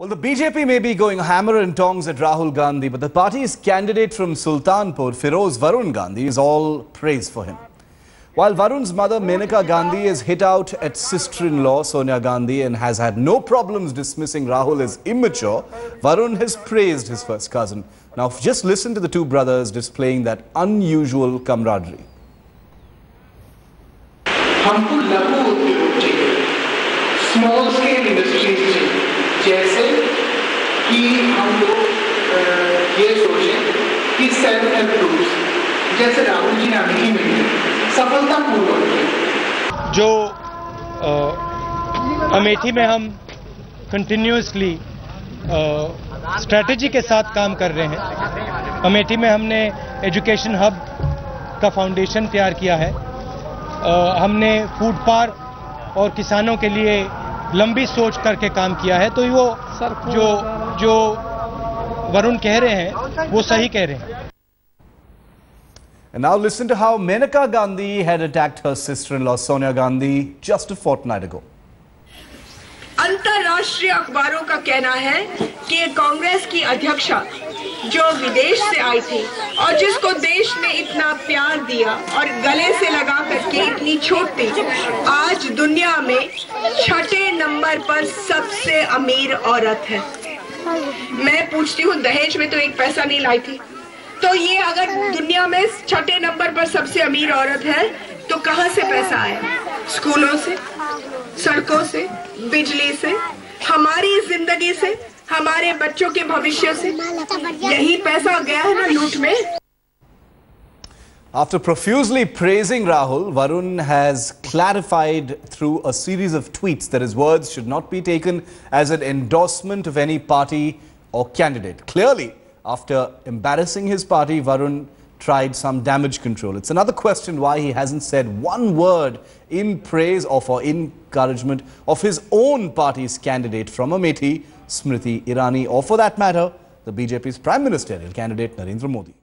Well, the BJP may be going hammer and tongs at Rahul Gandhi, but the party's candidate from Sultanpur, Firoz Varun Gandhi, is all praise for him. While Varun's mother, Menaka Gandhi, is hit out at sister-in-law, Sonia Gandhi, and has had no problems dismissing Rahul as immature, Varun has praised his first cousin. Now, just listen to the two brothers displaying that unusual camaraderie. Small-scale industries कि self help groups जैसे राहुल जी ने अमेठी में सफलतापूर्वक। जो अ, अमेठी में हम continuously strategy के साथ काम कर रहे हैं। अमेठी में हमने एजुकेशन हब का फाउंडेशन तैयार किया है। अ, हमने फ़ूड पार्क और किसानों के लिए लंबी सोच करके काम किया है। तो वो जो जो वरुण कह रहे हैं वो सही कह रहे हैं And now listen to how Menaka Gandhi had attacked her sister-in-law Sonia Gandhi just a fortnight ago. अंतरराष्ट्रीय अखबारों का कहना है कि कांग्रेस की अध्यक्षा जो विदेश से आई थी और जिसको देश ने इतना प्यार दिया और गले से लगा करके इतनी छूट दी आज दुनिया में छठे नंबर पर सबसे अमीर औरत है मैं पूछती हूँ, दहेज में तो एक पैसा नहीं लाई थी। तो ये अगर दुनिया में छठे नंबर पर सबसे अमीर औरत है तो कहाँ से पैसा आया? स्कूलों से, सड़कों से, बिजली से, हमारी ज़िंदगी से, हमारे बच्चों के भविष्य से? यही पैसा गया है ना लूट में? After profusely praising Rahul, Varun has clarified through a series of tweets that his words should not be taken as an endorsement of any party or candidate. Clearly, after embarrassing his party, Varun tried some damage control. It's another question why he hasn't said one word in praise or for encouragement of his own party's candidate from Amethi, Smriti Irani, or for that matter, the BJP's prime ministerial candidate, Narendra Modi.